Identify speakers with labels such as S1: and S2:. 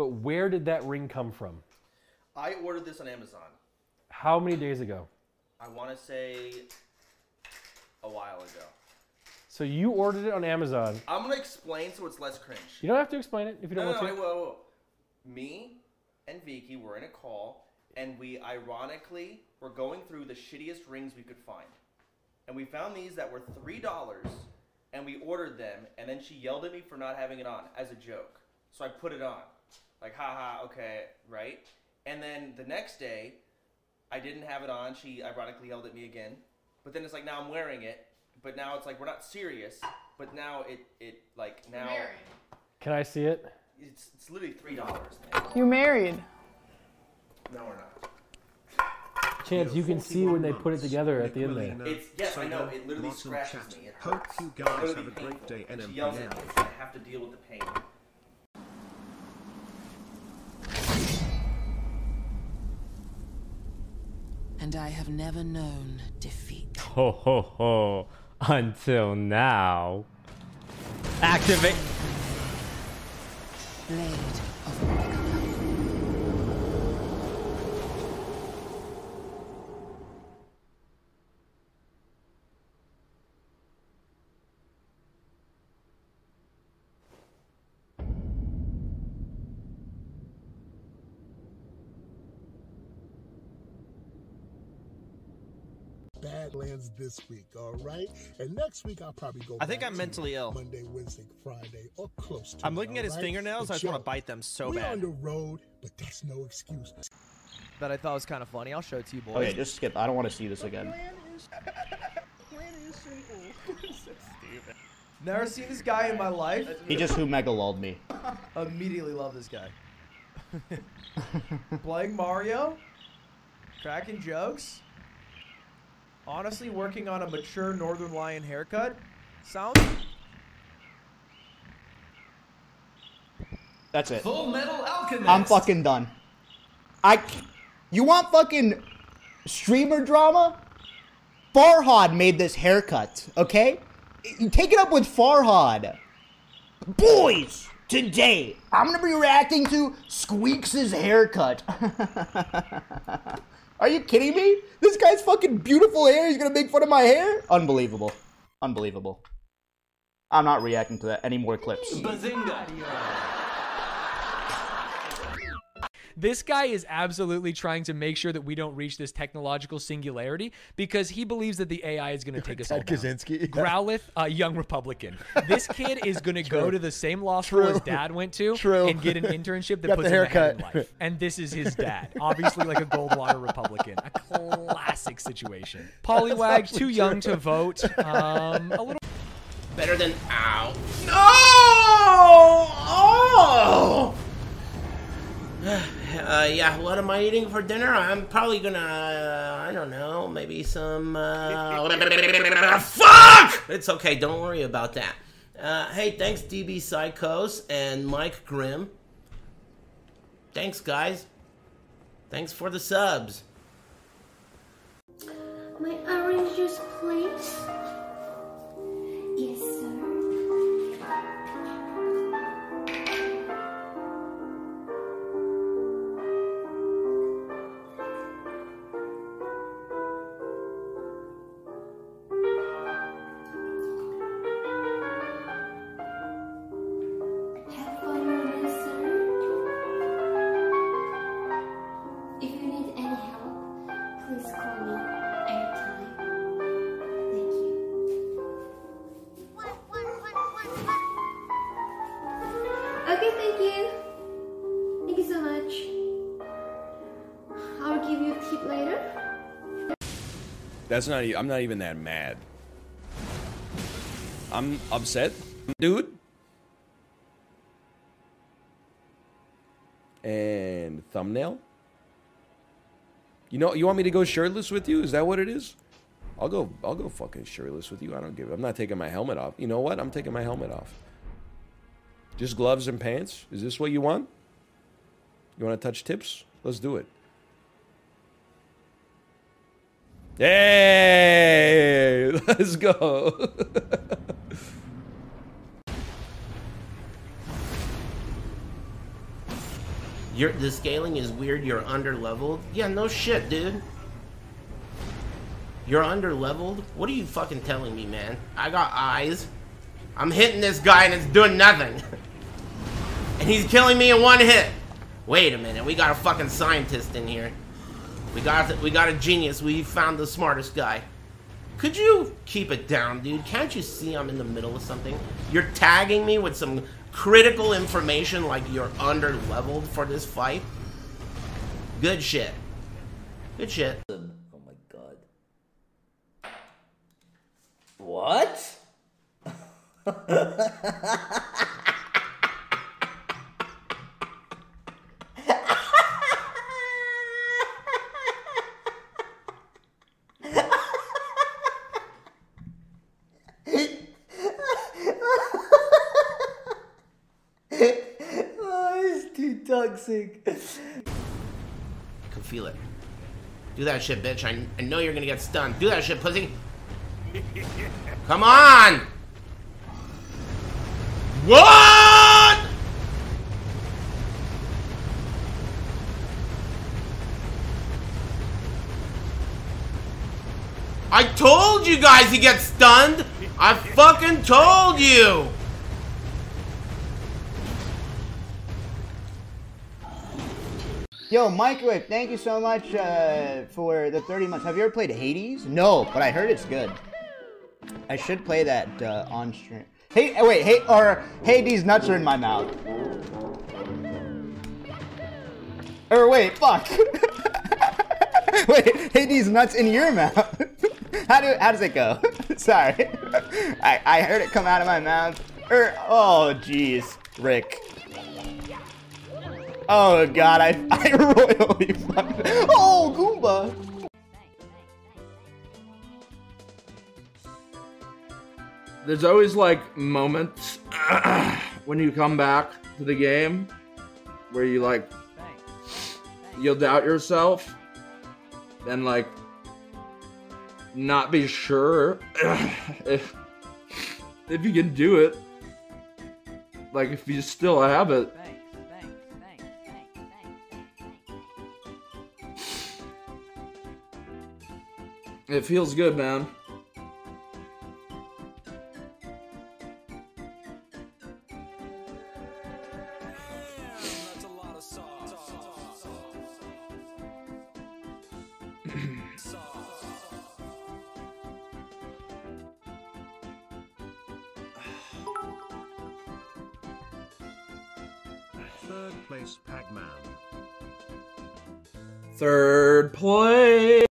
S1: but where did that ring come from?
S2: I ordered this on Amazon.
S1: How many days ago?
S2: I want to say a while ago.
S1: So you ordered it on Amazon.
S2: I'm gonna explain so it's less cringe.
S1: You don't have to explain it if you don't
S2: No, no,
S1: want
S2: no,
S1: to.
S2: wait, whoa, whoa. Me and Vicky were in a call, and we ironically were going through the shittiest rings we could find, and we found these that were three dollars, and we ordered them, and then she yelled at me for not having it on as a joke. So I put it on, like, haha, okay, right? And then the next day, I didn't have it on. She ironically yelled at me again, but then it's like now I'm wearing it, but now it's like we're not serious, but now it it like now.
S1: Can I see it?
S2: It's, it's literally three dollars.
S3: You're married.
S2: No, we're not.
S1: Chance, you can see when they put it together at the end there.
S2: It's yes, I know. It literally scratches me. It hurts.
S4: Hope
S2: you
S4: guys have a great day,
S2: And she yells at me, and I have to deal with the pain.
S5: And I have never known defeat.
S6: Ho ho ho. Until now. Activate.
S5: Blade
S7: Badlands this week, all right? And next week I'll probably go.
S8: I think
S7: back
S8: I'm
S7: to
S8: mentally ill.
S7: Monday, Wednesday, Friday, or close to.
S8: I'm
S7: it,
S8: looking at
S7: all
S8: his
S7: right?
S8: fingernails.
S7: But
S8: I just want to bite them so
S7: we're on the road, but that's no excuse.
S9: that I thought was kind of funny. I'll show it to you boys.
S10: Okay, just skip. I don't want to see this again.
S9: Never seen this guy in my life.
S10: He just who mega lulled me.
S9: Immediately love this guy. Playing Mario, cracking jokes. Honestly, working on a mature Northernlion haircut. Sounds.
S10: That's it.
S11: Full Metal Alchemist.
S10: I'm fucking done. I. You want fucking streamer drama? Farhad made this haircut, okay? You Take it up with Farhad. Boys, today I'm gonna be reacting to Squeex' haircut. Are you kidding me? This guy's fucking beautiful hair. He's gonna make fun of my hair? Unbelievable. Unbelievable. I'm not reacting to that. Any more clips?
S11: Bazinga.
S12: This guy is absolutely trying to make sure that we don't reach this technological singularity because he believes that the AI is going to take us all
S13: Ted
S12: down.
S13: Kaczynski.
S12: Growlithe, a young Republican. This kid is going to go to the same law school his dad went to
S13: True.
S12: and get an internship that
S13: Got
S12: puts
S13: the
S12: him ahead in life. And this is his dad, obviously like a Goldwater Republican. A classic situation. Poliwag, too young to vote. Um, a little.
S14: Better than ow.
S11: No! Oh!
S14: Uh, yeah, what am I eating for dinner? I'm probably gonna, uh, I don't know, maybe some, uh, fuck! It's okay, don't worry about that. Uh, hey, thanks DB Psychos and Mike Grimm. Thanks, guys. Thanks for the subs.
S15: My orange juice, please. Please call me anytime. Okay, thank you. Thank you so much. I'll give you a tip later.
S16: That's not. I'm not even that mad. I'm upset, dude. And thumbnail. You know, you want me to go shirtless with you? Is that what it is? I'll go. I'll go fucking shirtless with you. I don't give. I'm not taking my helmet off. You know what? I'm taking my helmet off. Just gloves and pants. Is this what you want? You want to touch tips? Let's do it. Hey, let's go.
S14: The scaling is weird. You're under leveled. Yeah, no shit, dude. You're under leveled. What are you fucking telling me, man? I got eyes. I'm hitting this guy and it's doing nothing. and he's killing me in one hit. Wait a minute. We got a fucking scientist in here. We got we got a genius. We found the smartest guy. Could you keep it down, dude? Can't you see I'm in the middle of something? You're tagging me with some critical information like you're under leveled for this fight. Good shit. Good shit.
S3: Oh my god. What? oh, it's
S14: I can feel it. Do that shit, bitch. I, I know you're gonna get stunned. Do that shit, pussy. Come on! What? I told you guys he gets stunned! I fucking told you!
S10: Yo, Microwave, thank you so much uh, for the 30 months. Have you ever played Hades? No, but I heard it's good. I should play that uh, on stream. Hey, uh, wait, hey, or Hades nuts are in my mouth. Or wait, fuck. wait, Hades nuts in your mouth. how do how does it go? Sorry, I I heard it come out of my mouth. Or oh jeez, Rick. Oh god, I I royally fucked. Oh Goomba.
S4: There's always like moments when you come back to the game where you like you'll doubt yourself and like not be sure if if you can do it. Like if you still have it. It feels good, man.
S8: Third place, Pac-Man.
S4: Third place.